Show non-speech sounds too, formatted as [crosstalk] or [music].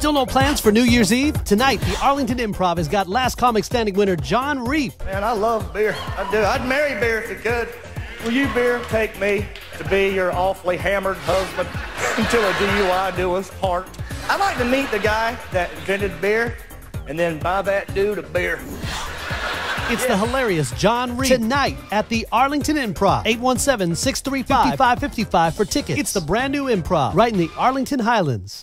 Still no plans for New Year's Eve? Tonight, the Arlington Improv has got Last Comic Standing winner Jon Reep. Man, I love beer. I do. I'd marry beer if it could. Will you, beer, take me to be your awfully hammered husband [laughs] until a DUI do us part? I'd like to meet the guy that invented beer and then buy that dude a beer. It's the hilarious Jon Reep. Tonight at the Arlington Improv. 817 635 5555 for tickets. It's the brand new improv right in the Arlington Highlands.